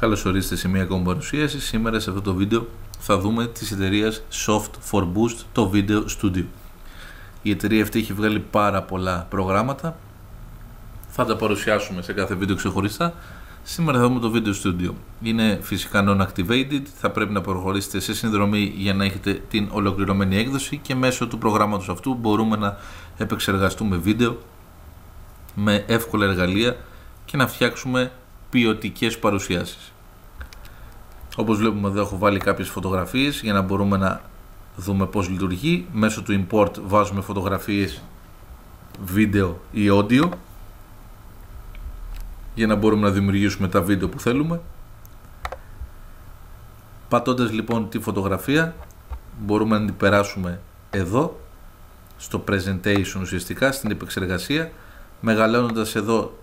Καλώς ορίσατε σε μια ακόμη παρουσίαση. Σήμερα σε αυτό το βίντεο θα δούμε της εταιρείας Soft for Boost το Video Studio. Η εταιρεία αυτή έχει βγάλει πάρα πολλά προγράμματα. Θα τα παρουσιάσουμε σε κάθε βίντεο ξεχωριστά. Σήμερα θα δούμε το Video Studio. Είναι φυσικά non-activated, θα πρέπει να προχωρήσετε σε συνδρομή για να έχετε την ολοκληρωμένη έκδοση και μέσω του προγράμματος αυτού μπορούμε να επεξεργαστούμε βίντεο με εύκολα εργαλεία και να φτιάξουμε ποιοτικές παρουσιάσεις. Όπως βλέπουμε εδώ έχω βάλει κάποιες φωτογραφίες για να μπορούμε να δούμε πώς λειτουργεί. Μέσω του import βάζουμε φωτογραφίες, βίντεο ή audio για να μπορούμε να δημιουργήσουμε τα βίντεο που θέλουμε. Πατώντας λοιπόν τη φωτογραφία μπορούμε να την περάσουμε εδώ στο presentation ουσιαστικά στην επεξεργασία μεγαλώνοντας εδώ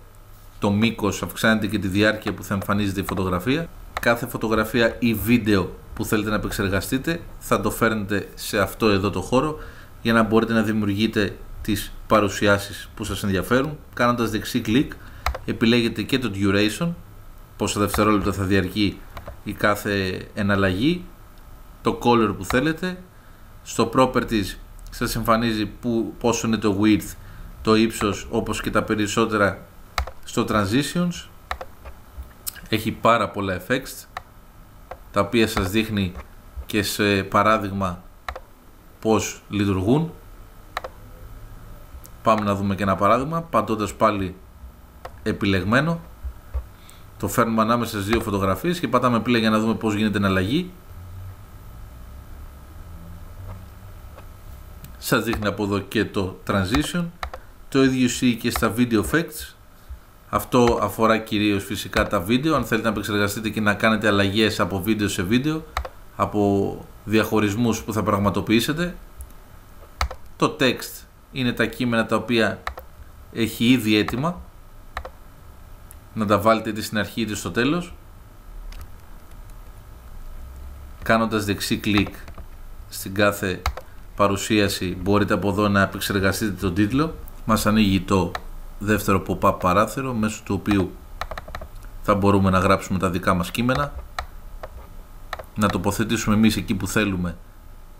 το μήκος αυξάνεται και τη διάρκεια που θα εμφανίζεται η φωτογραφία. Κάθε φωτογραφία ή βίντεο που θέλετε να επεξεργαστείτε θα το φέρνετε σε αυτό εδώ το χώρο για να μπορείτε να δημιουργείτε τις παρουσιάσεις που σας ενδιαφέρουν. Κάνοντας δεξί κλικ επιλέγετε και το duration πόσα δευτερόλεπτα θα διαρκεί η κάθε εναλλαγή το color που θέλετε. Στο properties σας εμφανίζει που, πόσο είναι το width το ύψος όπως και τα περισσότερα στο transitions έχει πάρα πολλά effects τα οποία σας δείχνει και σε παράδειγμα πως λειτουργούν. Πάμε να δούμε και ένα παράδειγμα πατώντας πάλι επιλεγμένο. Το φέρνουμε ανάμεσα στις δύο φωτογραφίες και πατάμε πλέον για να δούμε πως γίνεται εναλλαγή σας δείχνει από εδώ και το transition. Το ίδιο ισχύει και στα video effects αυτό αφορά κυρίως φυσικά τα βίντεο, αν θέλετε να επεξεργαστείτε και να κάνετε αλλαγές από βίντεο σε βίντεο, από διαχωρισμούς που θα πραγματοποιήσετε. Το text είναι τα κείμενα τα οποία έχει ήδη έτοιμα, να τα βάλετε είτε στην αρχή είτε στο τέλος. Κάνοντας δεξί κλικ στην κάθε παρουσίαση μπορείτε από εδώ να επεξεργαστείτε τον τίτλο. Μας ανοίγει το δεύτερο pop-up παράθυρο μέσω του οποίου θα μπορούμε να γράψουμε τα δικά μας κείμενα να τοποθετήσουμε εμείς εκεί που θέλουμε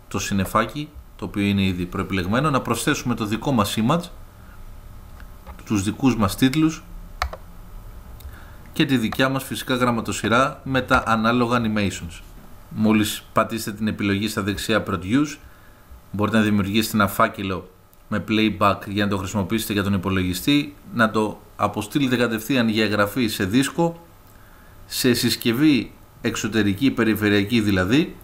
το συνεφάκι το οποίο είναι ήδη προεπιλεγμένο να προσθέσουμε το δικό μας image τους δικούς μας τίτλους και τη δικιά μας φυσικά γραμματοσυρά με τα ανάλογα animations. Μόλις πατήσετε την επιλογή στα δεξιά produce μπορείτε να δημιουργήσετε ένα φάκελο με playback για να το χρησιμοποιήσετε για τον υπολογιστή, να το αποστείλετε κατευθείαν για εγγραφή σε δίσκο, σε συσκευή εξωτερική, περιφερειακή δηλαδή,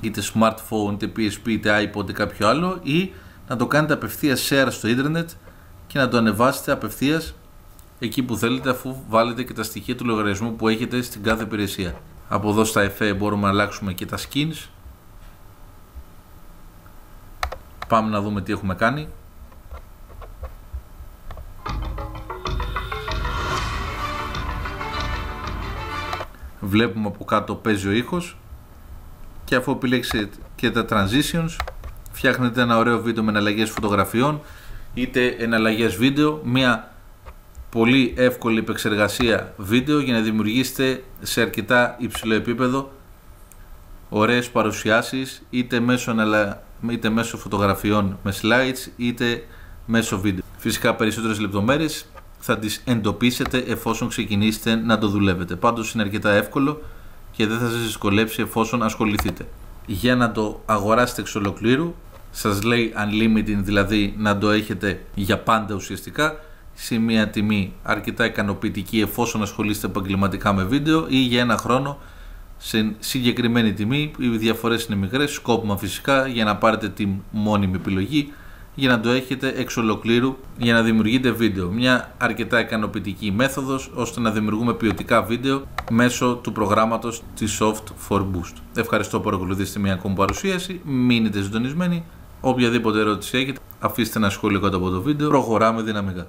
είτε smartphone, είτε PSP, είτε iPod, είτε κάποιο άλλο, ή να το κάνετε απευθείας share στο ίντερνετ και να το ανεβάσετε απευθείας εκεί που θέλετε αφού βάλετε και τα στοιχεία του λογαριασμού που έχετε στην κάθε υπηρεσία. Από εδώ στα εφέ μπορούμε να αλλάξουμε και τα skins Πάμε να δούμε τι έχουμε κάνει. Βλέπουμε από κάτω παίζει ο ήχος και αφού επιλέξετε και τα transitions φτιάχνετε ένα ωραίο βίντεο με εναλλαγές φωτογραφιών είτε εναλλαγές βίντεο, μια πολύ εύκολη επεξεργασία βίντεο για να δημιουργήσετε σε αρκετά υψηλό επίπεδο ωραίες παρουσιάσεις είτε μέσω είτε μέσω φωτογραφιών με slides είτε μέσω βίντεο. Φυσικά περισσότερες λεπτομέρειες θα τις εντοπίσετε εφόσον ξεκινήσετε να το δουλεύετε. Πάντως είναι αρκετά εύκολο και δεν θα σας δυσκολέψει εφόσον ασχοληθείτε. Για να το αγοράσετε εξ ολοκλήρου, σας λέει unlimited δηλαδή να το έχετε για πάντα ουσιαστικά σε μια τιμή αρκετά ικανοποιητική εφόσον ασχολείστε επαγγελματικά με βίντεο ή για ένα χρόνο σε συγκεκριμένη τιμή. Οι διαφορές είναι μικρές, σκόπιμα φυσικά για να πάρετε τη μόνιμη επιλογή για να το έχετε εξ ολοκλήρου για να δημιουργείτε βίντεο. Μια αρκετά ικανοποιητική μέθοδος ώστε να δημιουργούμε ποιοτικά βίντεο μέσω του προγράμματος της Soft for Boost. Ευχαριστώ που παρακολουθήσετε μια ακόμη παρουσίαση. Μείνετε συντονισμένοι. Οποιαδήποτε ερώτηση έχετε αφήστε ένα σχόλιο κάτω από το βίντεο. Προχωράμε δυναμικά.